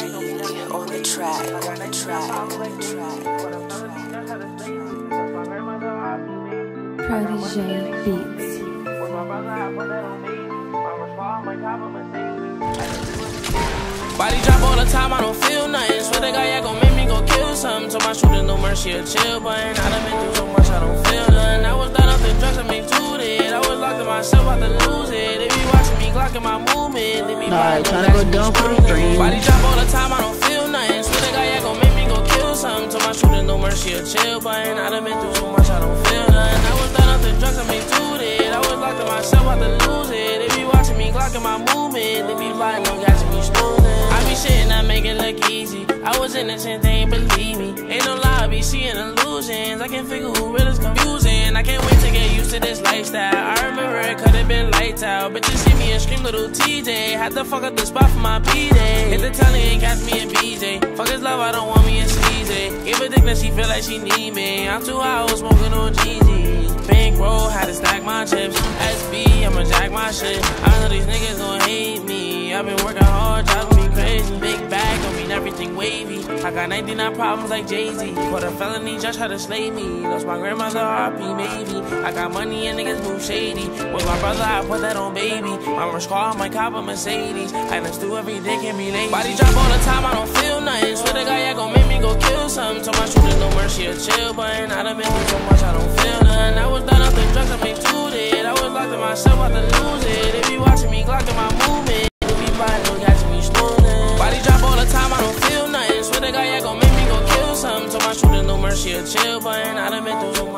on the track, on the track, track. Protege Beats. Body drop all the time, I don't feel nothing. Swear to God, yeah, gon' make me go kill something. Told my shooter no mercy, a chill button. I done been through so much, I don't feel nothing. I was me, clocking my movement. They be Alright, riding tryna go down for the three. Body drop all the time, I don't feel nothing. Swear to God, yeah, gon' make me go kill something. Told my shooter no mercy, a chill button. I done been through so much, I don't feel nothing. I was done up the drugs, I made two it. I was locked in myself, about to lose it. They be watching me, clocking my movement. They be riding on gas, me snoozing. I be shitting, I make it look easy. I was innocent, they ain't believe me. Ain't no lie, I be seeing illusions. I can't figure who real is confusing. I can't wait to get used to this lifestyle. Out. Bitches see me and scream little Tjay. Had to fuck up the spot for my PJ. Hit the telly and catch me in BJ. Fuck his love, I don't want me in sleazy. Give a dick that she feel like she need me. I'm I was smoking on GG. Bankroll, had to stack my chips. SB, I'ma jack my shit. I know these niggas gon' hate me. I've been working hard, driving me crazy. Big bag, don't mean everything wavy. I got 99 problems like Jay Z. Caught a felony, just tried to slay me. Lost my grandmother, RP, maybe. I got money and niggas move shady. With my brother, I put that on baby. My rush car, my cop a Mercedes. I done stew every day, can be lazy. Body drop all the time, I don't feel nothing. Swear to God, yeah, gon' make me go kill something. Told my shooter no mercy, a chill button. I done been through so much, I don't feel nothing. I was done up the drugs, I made two it. I was locked in myself, about to lose it. They be watching me, glocking my movement. so my shooter no mercy, a chill, but I done been through so much.